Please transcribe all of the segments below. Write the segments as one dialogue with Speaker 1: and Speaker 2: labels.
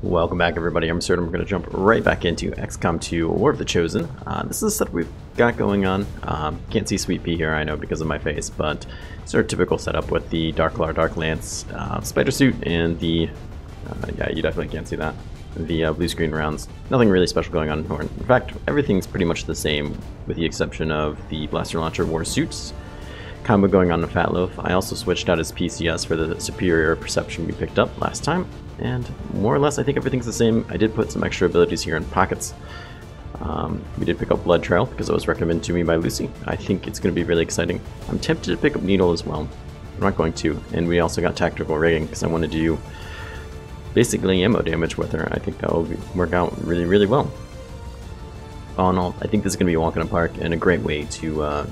Speaker 1: Welcome back everybody, I'm certain we're going to jump right back into XCOM 2 War of the Chosen. Uh, this is the setup we've got going on. Um, can't see Sweet Pea here, I know, because of my face, but it's our typical setup with the Dark Darklar Dark Lance uh, spider suit and the... Uh, yeah, you definitely can't see that. The uh, blue screen rounds. Nothing really special going on. In fact, everything's pretty much the same, with the exception of the Blaster Launcher War suits combo going on in Fat Loaf. I also switched out his PCS for the superior perception we picked up last time, and more or less I think everything's the same. I did put some extra abilities here in pockets. Um, we did pick up Blood Trail because it was recommended to me by Lucy. I think it's going to be really exciting. I'm tempted to pick up Needle as well. I'm not going to. And we also got Tactical Rigging because I want to do basically ammo damage with her. I think that will work out really, really well all in all, I think this is going to be a walk in the park and a great way to uh,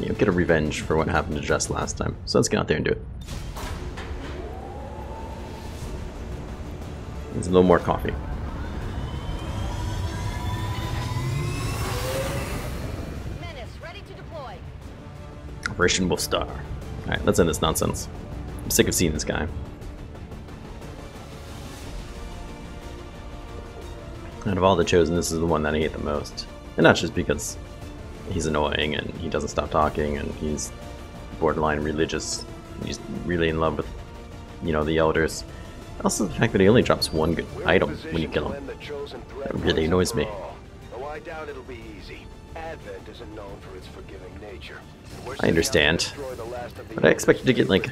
Speaker 1: you know, get a revenge for what happened to Jess last time. So let's get out there and do it. Needs a little more coffee.
Speaker 2: Menace, ready to deploy.
Speaker 1: Operation Wolf Star. Alright, let's end this nonsense. I'm sick of seeing this guy. Out of all the chosen, this is the one that I hate the most. And not just because he's annoying and he doesn't stop talking and he's borderline religious. He's really in love with, you know, the elders. Also the fact that he only drops one good item when you kill him. That really annoys me.
Speaker 3: Oh, I doubt it'll be easy. Advent isn't known for its forgiving nature.
Speaker 1: I understand.
Speaker 3: setting out to destroy the last of the
Speaker 1: But I expected to get, like,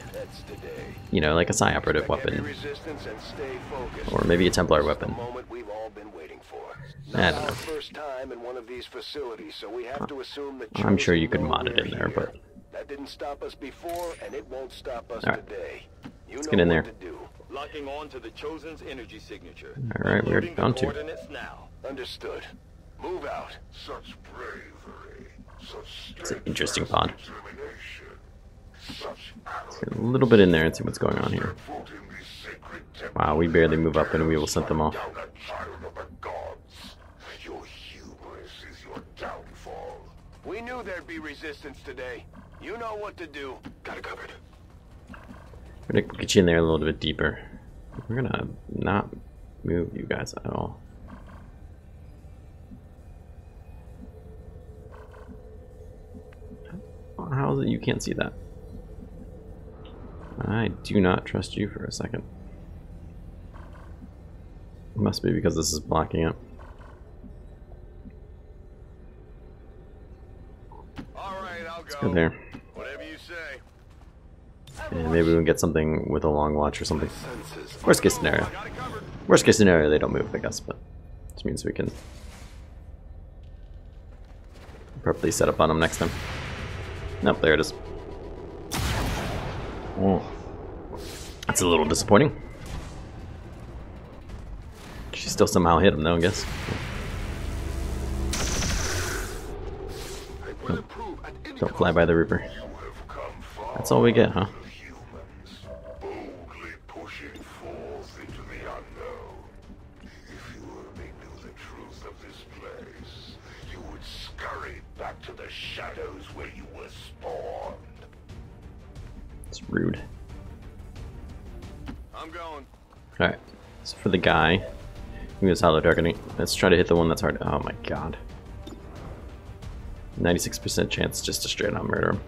Speaker 1: you know, like a Psi operative weapon.
Speaker 3: resistance and stay focused.
Speaker 1: Or maybe a Templar weapon.
Speaker 3: The moment we've all been waiting for.
Speaker 1: I don't know.
Speaker 3: first time in one of these facilities, so we have to assume that
Speaker 1: I'm sure you could mod it in there, but-
Speaker 3: that didn't stop us before, and it won't stop us
Speaker 1: Alright.
Speaker 3: today. You
Speaker 1: Let's get in there.
Speaker 3: To do.
Speaker 4: Locking on to the Chosen's energy signature.
Speaker 1: All right, we're
Speaker 4: down the
Speaker 1: gone to.
Speaker 4: coordinates now.
Speaker 3: Understood. Move out.
Speaker 5: Such bravery, such
Speaker 1: It's an interesting pod.
Speaker 5: determination, such
Speaker 1: Get a little bit in there and see what's going on here.
Speaker 5: devoting the sacred temple
Speaker 1: Wow, we barely move up and we will set them off.
Speaker 5: down a child of the gods. Your hubris is your downfall.
Speaker 3: We knew there'd be resistance today. You know what to do. Got it covered.
Speaker 1: We're gonna get you in there a little bit deeper. We're gonna not move you guys at all. How is it you can't see that? I do not trust you for a second. Must be because this is blocking it.
Speaker 4: All right, I'll
Speaker 1: Let's
Speaker 4: go.
Speaker 1: go there.
Speaker 4: Whatever you say.
Speaker 1: And maybe we can get something with a long watch or something. Worst case scenario. Worst case scenario, they don't move, I guess, but which means we can properly set up on them next time. Nope, there it is. Oh. That's a little disappointing. She still somehow hit him though, I guess. Don't fly by the Reaper.
Speaker 5: You have come far,
Speaker 1: That's all we get, huh?
Speaker 5: The unknown. If you only knew the truth of this place, you would scurry back to the shadows where you were spawned.
Speaker 1: It's rude.
Speaker 4: I'm going.
Speaker 1: Alright, so for the guy, who is holo targeting, let's try to hit the one that's hard. Oh my god. 96% chance just to straight on murder him.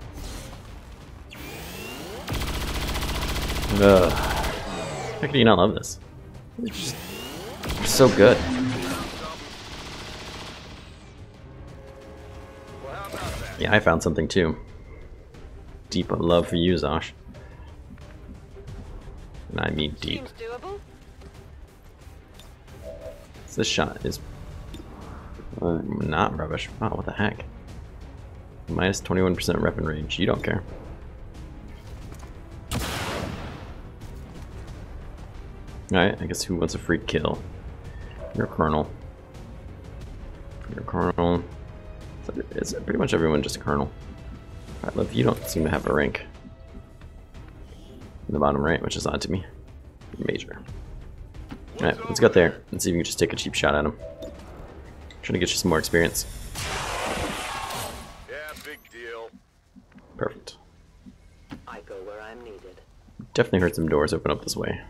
Speaker 1: Ugh. How could you not love this? It's just so good.
Speaker 4: Well, how about that?
Speaker 1: Yeah, I found something too. Deep love for you, Zosh. And I mean deep. This shot is uh, not rubbish. Wow, what the heck? Minus 21% weapon range. You don't care. Alright, I guess who wants a free kill? You're a colonel. You're a colonel. Is pretty much everyone just a colonel? Alright, look, you don't seem to have a rank. In the bottom right, which is odd to me. Major. Alright, let's go up there and see if we can just take a cheap shot at him. Trying to get you some more experience.
Speaker 4: Yeah, big deal.
Speaker 1: Perfect.
Speaker 6: I go where I'm needed.
Speaker 1: Definitely heard some doors open up this way.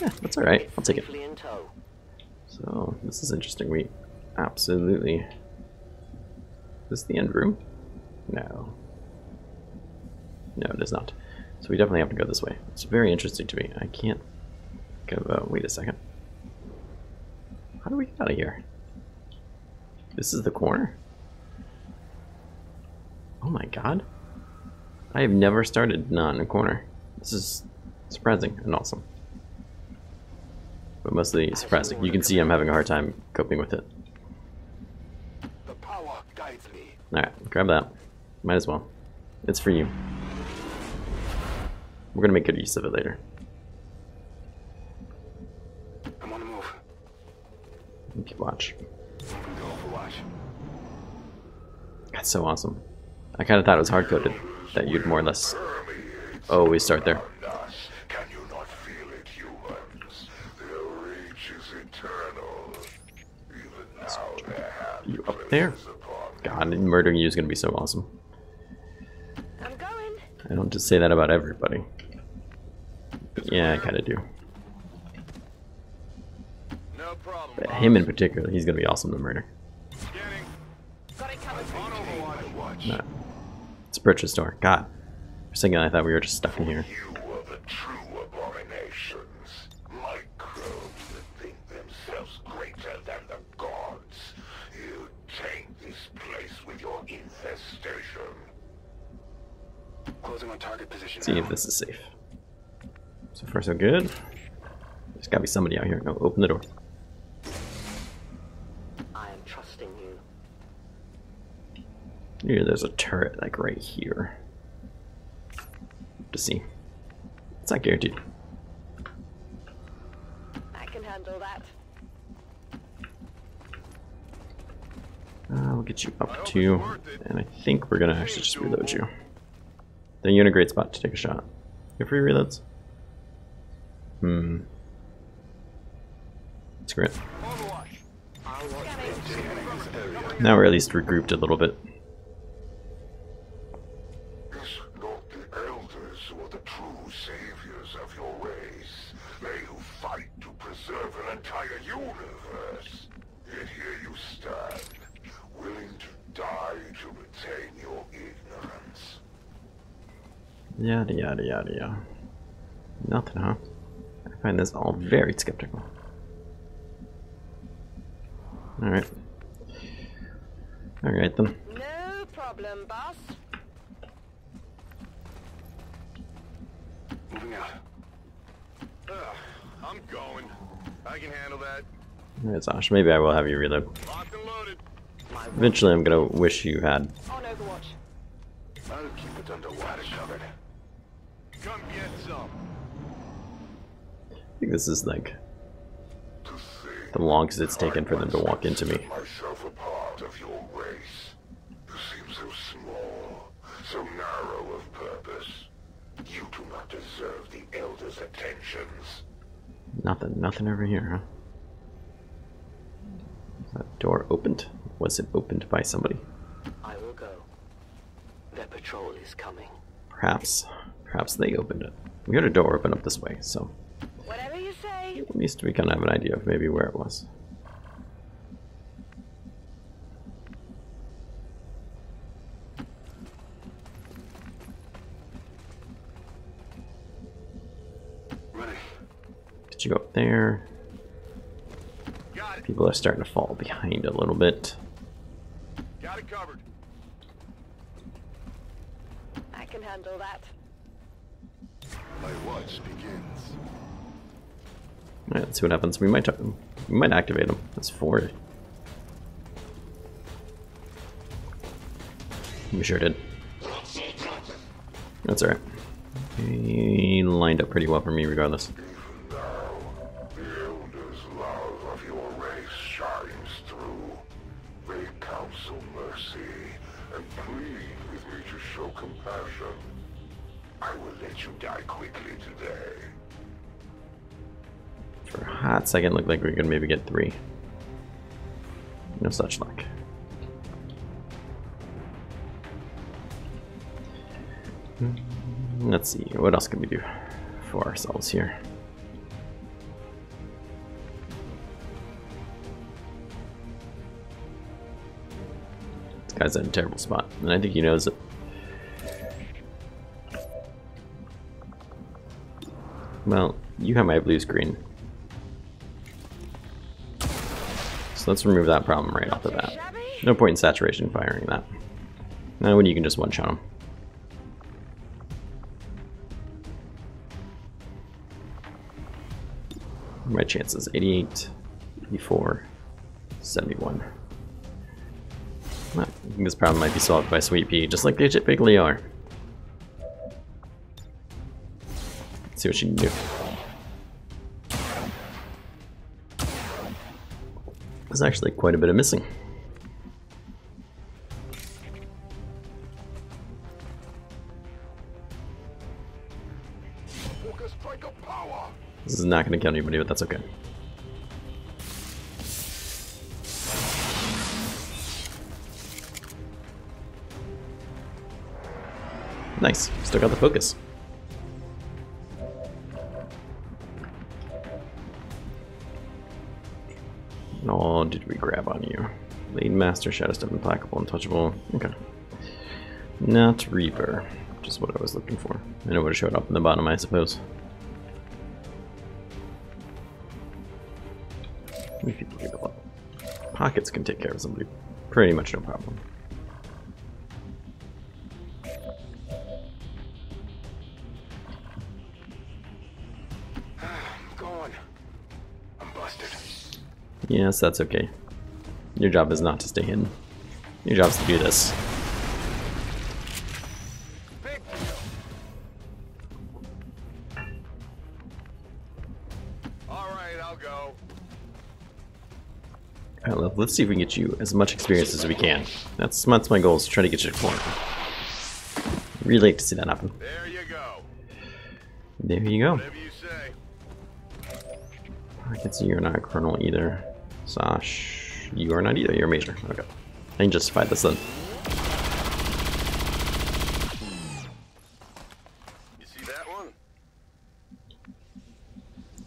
Speaker 1: Yeah, that's alright. I'll take it. So, this is interesting. We absolutely... Is this the end room? No. No, it is not. So we definitely have to go this way. It's very interesting to me. I can't go... Uh, wait a second. How do we get out of here? This is the corner? Oh my god. I have never started not in a corner. This is surprising and awesome. But mostly surprising. You can see I'm having a hard time coping with it.
Speaker 3: The power guides me.
Speaker 1: Alright, grab that. Might as well. It's for you. We're gonna make good use of it later.
Speaker 3: I'm on the move.
Speaker 1: Keep watch.
Speaker 3: Open door for watch.
Speaker 1: That's so awesome. I kind of thought it was hard coded that you'd more or less always start there.
Speaker 5: Us. Can you not feel it, humans? Their reach is eternal. Even now their hand
Speaker 1: You up there?
Speaker 5: is upon
Speaker 1: God, murdering you is gonna be so awesome.
Speaker 2: I'm going.
Speaker 1: I don't just say that about everybody. But yeah, I kind of do.
Speaker 4: No problem.
Speaker 1: But him in particular, he's gonna be awesome to murder.
Speaker 4: Scanning.
Speaker 2: Got it covered.
Speaker 4: On Overwatch.
Speaker 3: Watch.
Speaker 1: No. It's a purchase store. God. For a second I thought we were just stuck in here.
Speaker 5: You are the true abominations. Microbes that think themselves greater than the gods. You taint this place with your infestation.
Speaker 3: Closing on target position.
Speaker 1: See if this is safe. So far so good. There's gotta be somebody out here. No, open the door.
Speaker 6: I am trusting you.
Speaker 1: Yeah, there's a turret like right here. To see. It's not guaranteed.
Speaker 2: I can handle that.
Speaker 1: Uh, we'll get you up
Speaker 4: hope
Speaker 1: to,
Speaker 4: it's worth it.
Speaker 1: and I think we're gonna actually just reload you. Then you're in a great spot to take a shot. Your free reloads? Hmm. It's great. Now we're at least regrouped a little bit. Yada yada yada yada. Nothing, huh? I find this all very skeptical. Alright. Alright then.
Speaker 2: No problem, boss.
Speaker 3: Moving out.
Speaker 4: Ugh, I'm going. I can handle that.
Speaker 1: Alright, Zosh. Maybe I will have you reload.
Speaker 4: Locked and loaded.
Speaker 1: Eventually, I'm gonna wish you had. This is like the longest it's taken for them to walk into me.
Speaker 5: myself a part of your race. You seem so narrow of purpose. You do not deserve the elders' attentions.
Speaker 1: Nothing, nothing over here, huh? That door opened. Was it opened by somebody?
Speaker 6: I will go. Their patrol is coming.
Speaker 1: Perhaps. Perhaps they opened it. We heard a door open up this way, so
Speaker 2: Whatever you say.
Speaker 1: At least we kind of have an idea of maybe where it was.
Speaker 3: Ready.
Speaker 1: Did you go up there? People are starting to fall behind a little bit.
Speaker 4: Got it covered.
Speaker 2: I can handle that.
Speaker 3: My watch begins.
Speaker 1: Alright, let's see what happens. We might we might activate them. That's four. We sure did. That's alright. He lined up pretty well for me regardless.
Speaker 5: I will let you die quickly today.
Speaker 1: For a hot second, looked like we could maybe get three. No such luck. Hmm, let's see, what else can we do for ourselves here? This guy's in a terrible spot, and I think he knows it. Well, you have my blue screen. Let's remove that problem right off the bat. No point in saturation firing that. Now when you can just one-shot him. My chances, 88, 84, 71. Well, this problem might be solved by Sweet Pea, just like they typically are. Let's see what she can do. There's actually quite a bit of missing. This is not going to kill anybody, but that's okay. Nice. Still got the focus. We grab on you? Lead Master, Shadow Step, Implacable, Untouchable. Okay. Not Reaper. Just what I was looking for. And it would have showed up in the bottom, I suppose. Pockets can take care of somebody. Pretty much no problem. Yes, that's okay. Your job is not to stay hidden. Your job is to do this.
Speaker 4: All right, I'll go.
Speaker 1: Alright, let's see if we can get you as much experience as we can. That's, that's my goal, is to try to get you to corner. Really like to see that happen.
Speaker 4: There you go.
Speaker 1: There you go.
Speaker 4: Whatever you say.
Speaker 1: I can see you're not a colonel either. Sash, you are not either. You're a major. Okay. I can justify this then.
Speaker 4: You see that one?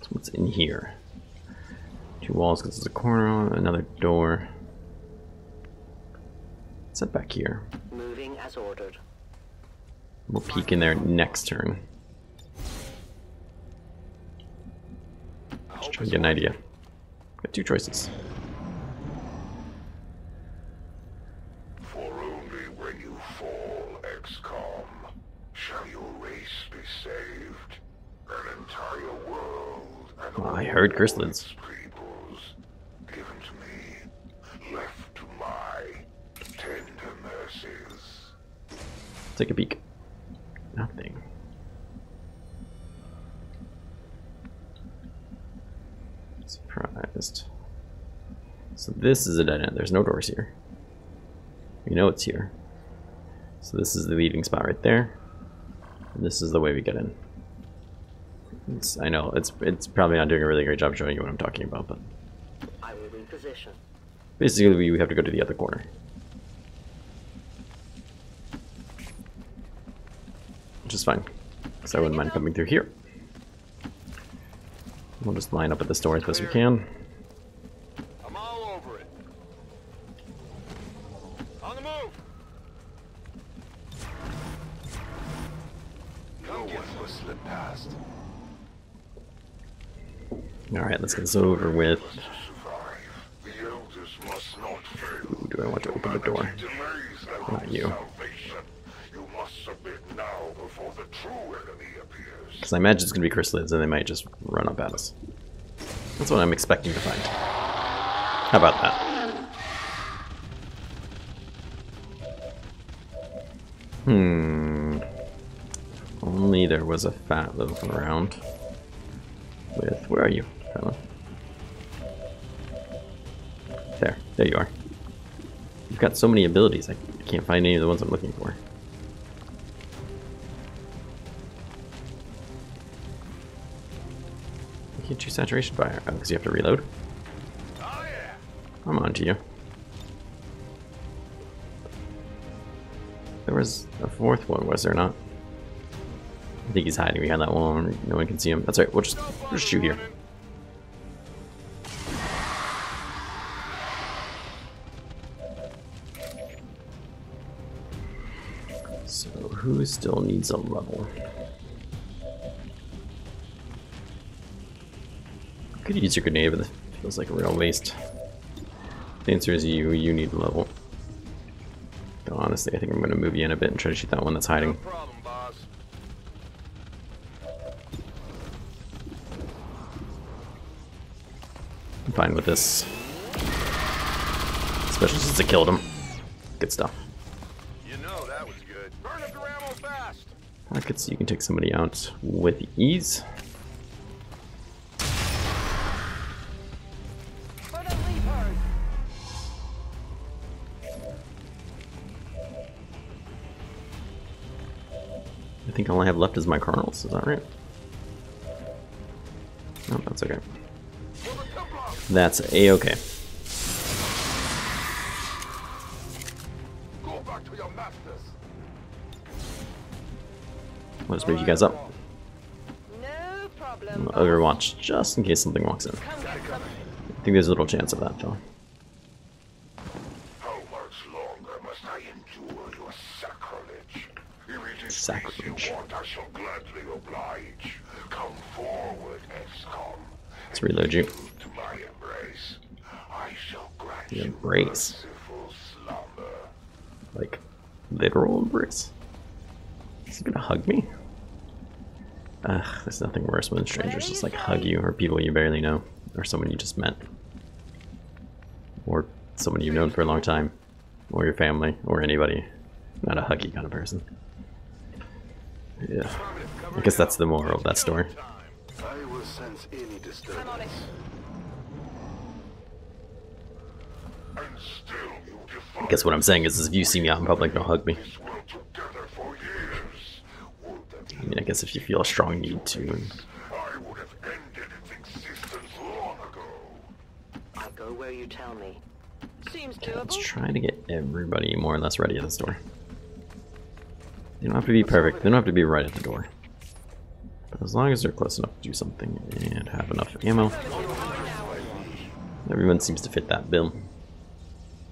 Speaker 1: So what's in here? Two walls because there's a corner, another door. What's that back here?
Speaker 6: Moving as ordered.
Speaker 1: We'll peek in there next turn. Just
Speaker 3: hope
Speaker 1: try to get an idea. Got two choices.
Speaker 5: For only when you fall, XCOM, shall your race be saved. An entire world and
Speaker 1: Oh, I heard Chrysalids.
Speaker 5: its peoples given to me, left to my tender mercies.
Speaker 1: Take a peek. Nothing. So this is a dead end. There's no doors here. We know it's here. So this is the leaving spot right there. And this is the way we get in. It's, I know it's it's probably not doing a really great job showing you what I'm talking about, but
Speaker 6: I will reposition.
Speaker 1: basically we have to go to the other corner. Which is fine. Because I wouldn't mind coming through here. We'll just line up at the door as best we can.
Speaker 4: I'm all over it. On the move.
Speaker 5: No one will slip past.
Speaker 1: Alright, let's get this over with.
Speaker 5: To survive, the elders must not fail.
Speaker 1: Ooh, do I want to open the door? Not you.
Speaker 5: salvation. You must submit now before the true enemy appears.
Speaker 1: Because I imagine it's going to be chrysalids and they might just run up at us. That's what I'm expecting to find. How about that? Hmm. Only there was a fat loaf around. With where are you, fella? There, there you are. You've got so many abilities. I can't find any of the ones I'm looking for. Why can't you saturation fire? Oh, because you have to reload. I'm on to you. Was a fourth one, was there not? I think he's hiding behind that wall. No one can see him. That's right. We'll just, we'll just shoot here. So who still needs a level? Could use your grenade, but it feels like a real waste. The answer is you. You need a level. Honestly, I think I'm going to move you in a bit and try to shoot that one that's
Speaker 4: No
Speaker 1: hiding.
Speaker 4: problem, boss.
Speaker 1: I'm fine with this. Especially since I killed him. Good stuff.
Speaker 4: You know that was good. Burn up your ammo fast.
Speaker 1: Rockets, you can take somebody out with ease. Think all I have left is my colonels, is that right? No, that's okay. That's a-okay.
Speaker 5: Go back to your masters.
Speaker 1: I'll just move you guys up.
Speaker 2: No problem, boss.
Speaker 1: Overwatch, just in case something walks in.
Speaker 2: Come get some.
Speaker 1: I think there's a little chance of that, though.
Speaker 5: How much longer must I endure your sacrilege? If it is
Speaker 1: Sacrilege.
Speaker 5: peace you want, I shall gladly oblige. Come forward, XCOM.
Speaker 1: Let's reload you.
Speaker 5: To my embrace, I shall grant
Speaker 1: The
Speaker 5: you
Speaker 1: embrace.
Speaker 5: merciful slumber.
Speaker 1: Like, literal embrace. Is he gonna hug me? Ugh, there's nothing worse when strangers just like hug you, or people you barely know, or someone you just met. Or someone you've known for a long time, or your family, or anybody. Not a huggy kind of person. Yeah. I guess that's the moral of that story. Guess what I'm saying is, is if you see me out in public, don't hug me.
Speaker 5: this world together for years. Would that
Speaker 1: I mean, I guess if you feel a strong need to.
Speaker 5: I would have ended its existence long ago.
Speaker 6: I'll go where you tell me.
Speaker 2: Seems
Speaker 1: Let's try to get everybody more or less ready at this door. They don't have to be perfect. They don't have to be right at the door. But as long as they're close enough to do something and have enough ammo, everyone seems to fit that bill.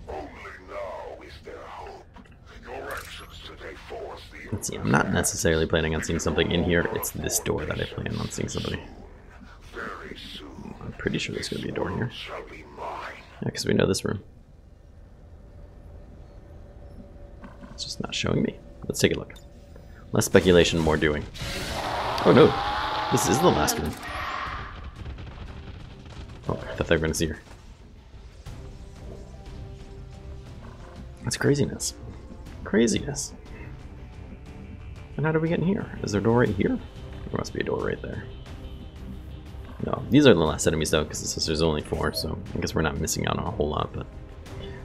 Speaker 5: Only now is there hope. Your actions today force the
Speaker 1: Let's see, I'm not necessarily planning on seeing something in here. It's this door that I plan on seeing somebody. I'm pretty sure there's going to be a door here. Yeah, because we know this room. It's just not showing me. Let's take a look. Less speculation, more doing. Oh no! This is the last room. Oh, I thought they were going to see her. That's craziness. Craziness. And how do we get in here? Is there a door right here? There must be a door right there. No, these are the last enemies though, because there's only four, so I guess we're not missing out on a whole lot, but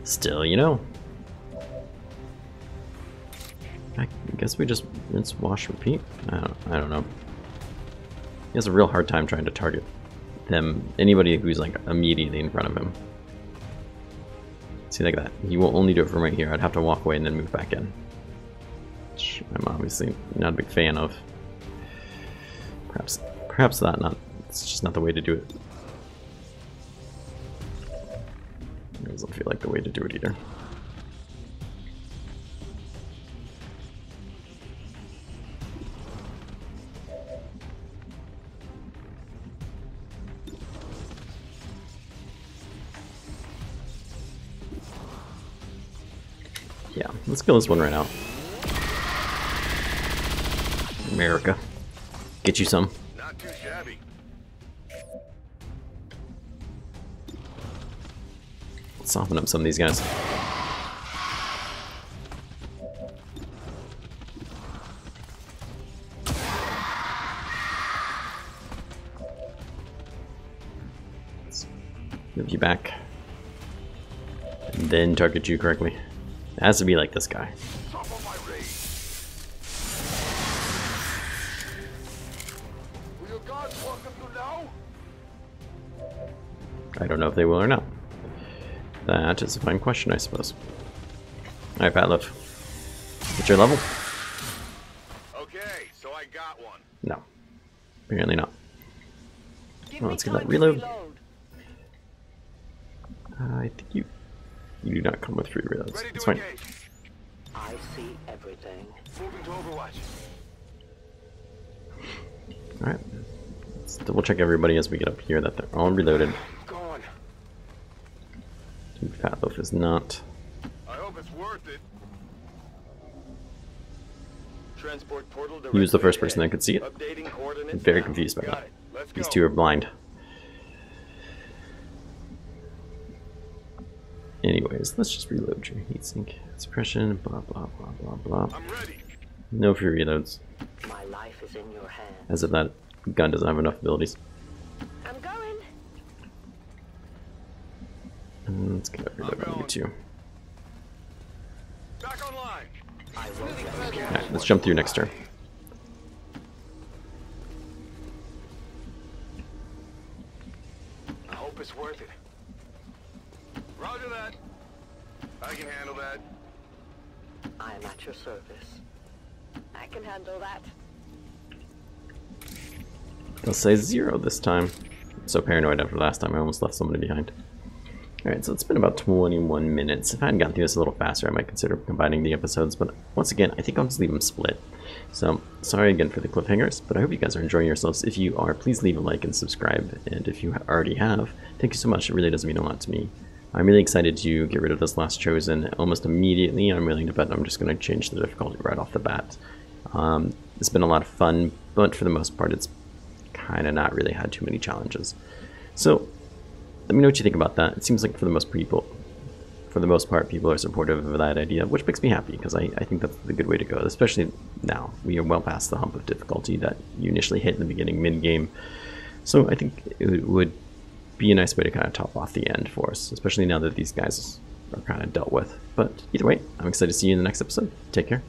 Speaker 1: still, you know. I guess we just rinse, wash, repeat? I don't, I don't know. He has a real hard time trying to target them, anybody who's like immediately in front of him. See, like that. He will only do it from right here. I'd have to walk away and then move back in. I'm obviously not a big fan of. Perhaps, perhaps that not. It's just not the way to do it. It doesn't feel like the way to do it either. Yeah, let's kill this one right now. America. Get you some.
Speaker 4: Not too shabby.
Speaker 1: Let's soften up some of these guys. Let's move you back. And then target you correctly. It has to be like this guy. I don't know if they will or not. That is a fine question, I suppose. Alright, Fat Loaf. What's your level?
Speaker 4: Okay, so I got one.
Speaker 1: No. Apparently not.
Speaker 2: Give
Speaker 1: Well, let's get that
Speaker 2: to
Speaker 1: reload. Uh, I think you you do not come with free reloads.
Speaker 4: Ready
Speaker 1: It's fine.
Speaker 4: engage.
Speaker 6: I I see everything.
Speaker 3: Moving to Overwatch.
Speaker 1: Alright. Let's double check everybody as we get up here that they're all reloaded.
Speaker 3: Gone.
Speaker 1: Fat Loaf is not.
Speaker 4: I hope it's worth it.
Speaker 3: Transport portal
Speaker 1: He was the first person that could see it.
Speaker 3: Updating coordinates
Speaker 1: I'm very confused by
Speaker 3: Got
Speaker 1: that. These two are blind. Anyways, let's just reload your heatsink. Suppression, blah blah blah blah blah.
Speaker 4: I'm ready.
Speaker 1: No free reloads.
Speaker 6: My life is in your hands.
Speaker 1: As if that gun doesn't have enough abilities.
Speaker 2: I'm going.
Speaker 1: And let's get a reload on you
Speaker 4: going.
Speaker 1: too.
Speaker 4: Back online.
Speaker 6: I won't
Speaker 2: Moving
Speaker 6: All
Speaker 1: right, let's jump through next turn.
Speaker 3: I hope it's worth it.
Speaker 4: Roger that. I can handle that.
Speaker 6: I am at your service.
Speaker 2: I can handle that.
Speaker 1: I'll say zero this time. I'm so paranoid after last time, I almost left somebody behind. Alright, so it's been about 21 minutes. If I hadn't gotten through this a little faster, I might consider combining the episodes, but once again, I think I'll just leave them split. So, sorry again for the cliffhangers, but I hope you guys are enjoying yourselves. If you are, please leave a like and subscribe, and if you already have, thank you so much. It really does mean a lot to me. I'm really excited to get rid of this last chosen almost immediately. I'm willing to bet I'm just going to change the difficulty right off the bat. Um, it's been a lot of fun, but for the most part, it's kind of not really had too many challenges. So, let me know what you think about that. It seems like for the most people, for the most part, people are supportive of that idea, which makes me happy because I, I think that's the good way to go, especially now. We are well past the hump of difficulty that you initially hit in the beginning, mid game. So I think it would be a nice way to kind of top off the end for us, especially now that these guys are kind of dealt with. But either way, I'm excited to see you in the next episode. Take care.